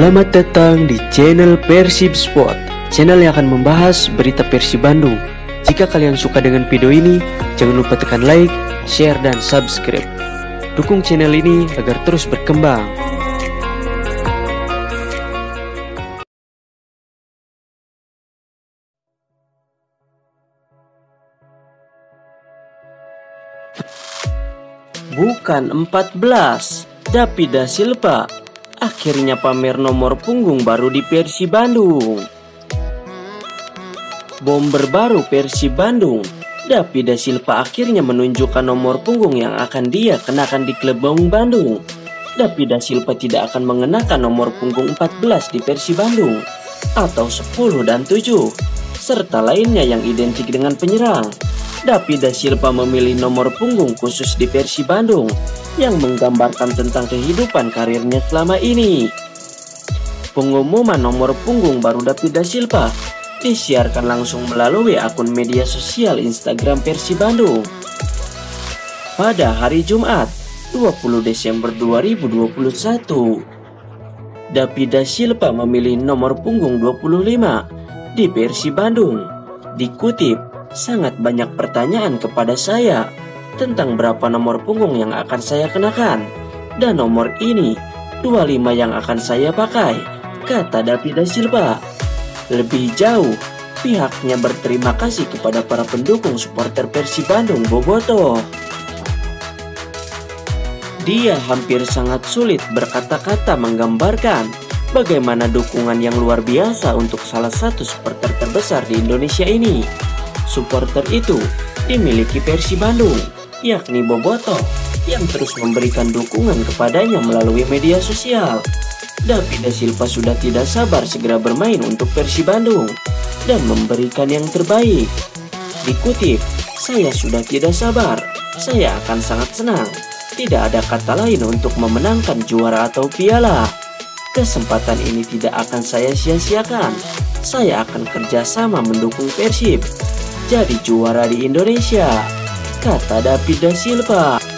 Selamat datang di channel Persib Sport, channel yang akan membahas berita Persib Bandung. Jika kalian suka dengan video ini, jangan lupa tekan like, share, dan subscribe. Dukung channel ini agar terus berkembang. Bukan 14, Davida Silva akhirnya pamer nomor punggung baru di Persib Bandung. Bomber baru Persib Bandung, Davida Silva akhirnya menunjukkan nomor punggung yang akan dia kenakan di klub Bandung. Davida Silva tidak akan mengenakan nomor punggung 14 di Persib Bandung atau 10 dan 7 serta lainnya yang identik dengan penyerang. Davida Silva memilih nomor punggung khusus di Persib Bandung yang menggambarkan tentang kehidupan karirnya selama ini. Pengumuman nomor punggung baru Davida Silva disiarkan langsung melalui akun media sosial Instagram Persib Bandung. Pada hari Jumat, 20 Desember 2021, Davida Silva memilih nomor punggung 25 di Persib Bandung. Dikutip sangat banyak pertanyaan kepada saya tentang berapa nomor punggung yang akan saya kenakan. Dan nomor ini 25 yang akan saya pakai, kata Davida Silva. Lebih jauh, pihaknya berterima kasih kepada para pendukung supporter Persib Bandung Boboto. Dia hampir sangat sulit berkata-kata menggambarkan bagaimana dukungan yang luar biasa untuk salah satu supporter terbesar di Indonesia ini. Supporter itu dimiliki Persib Bandung, yakni Boboto, yang terus memberikan dukungan kepadanya melalui media sosial. David Silva sudah tidak sabar segera bermain untuk Persib Bandung dan memberikan yang terbaik. Dikutip, saya sudah tidak sabar, saya akan sangat senang. Tidak ada kata lain untuk memenangkan juara atau piala. Kesempatan ini tidak akan saya sia-siakan. Saya akan kerjasama mendukung Persib jadi juara di Indonesia, kata David da Silva.